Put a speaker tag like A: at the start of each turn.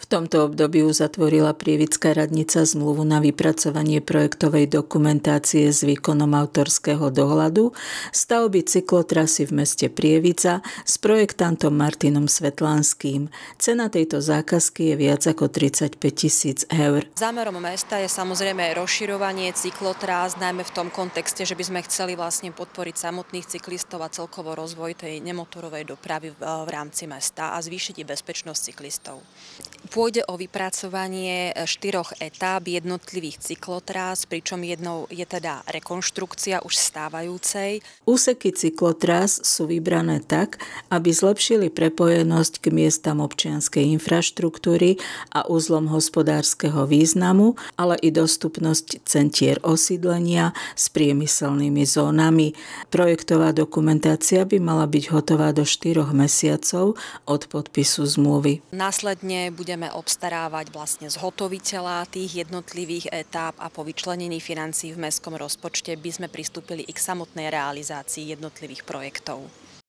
A: V tomto období uzatvorila Prievická radnica zmluvu na vypracovanie projektovej dokumentácie s výkonom autorského dohľadu stavby cyklotrasy v meste Prievica s projektantom Martinom Svetlanským. Cena tejto zákazky je viac ako 35 tisíc eur.
B: Zámerom mesta je samozrejme rozširovanie cyklotrás, najmä v tom kontexte, že by sme chceli vlastne podporiť samotných cyklistov a celkovo rozvoj tej nemotorovej dopravy v rámci mesta a zvýšiť bezpečnosť cyklistov. Pôjde o vypracovanie e, štyroch etáp jednotlivých cyklotrás, pričom jednou je teda rekonštrukcia už stávajúcej.
A: Úseky cyklotrás sú vybrané tak, aby zlepšili prepojenosť k miestam občianskej infraštruktúry a úzlom hospodárskeho významu, ale i dostupnosť centier osídlenia s priemyselnými zónami. Projektová dokumentácia by mala byť hotová do 4 mesiacov od podpisu zmluvy.
B: Následne budeme budeme obstarávať vlastne zhotoviteľa tých jednotlivých etáp a po vyčlenení financií v mestskom rozpočte by sme pristúpili i k samotnej realizácii jednotlivých projektov.